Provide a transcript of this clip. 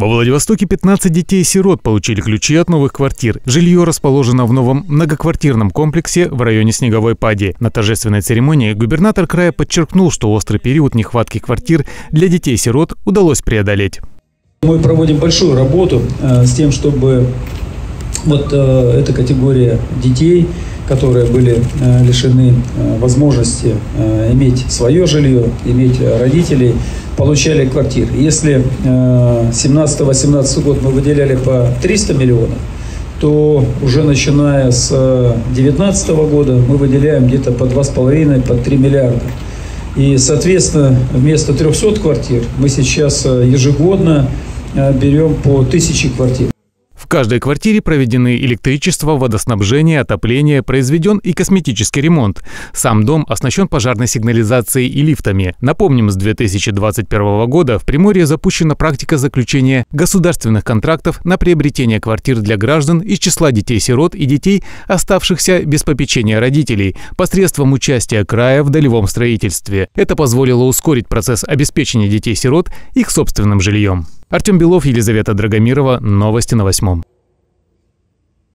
Во Владивостоке 15 детей-сирот получили ключи от новых квартир. Жилье расположено в новом многоквартирном комплексе в районе Снеговой Пади. На торжественной церемонии губернатор края подчеркнул, что острый период нехватки квартир для детей-сирот удалось преодолеть. Мы проводим большую работу э, с тем, чтобы вот э, эта категория детей, которые были э, лишены э, возможности э, иметь свое жилье, иметь родителей, получали квартиры. Если 17-18 год мы выделяли по 300 миллионов, то уже начиная с 2019 года мы выделяем где-то по 2,5, по 3 миллиарда. И, соответственно, вместо 300 квартир мы сейчас ежегодно берем по 1000 квартир каждой квартире проведены электричество, водоснабжение, отопление, произведен и косметический ремонт. Сам дом оснащен пожарной сигнализацией и лифтами. Напомним, с 2021 года в Приморье запущена практика заключения государственных контрактов на приобретение квартир для граждан из числа детей-сирот и детей, оставшихся без попечения родителей, посредством участия края в долевом строительстве. Это позволило ускорить процесс обеспечения детей-сирот их собственным жильем. Артем Белов, Елизавета Драгомирова. Новости на восьмом.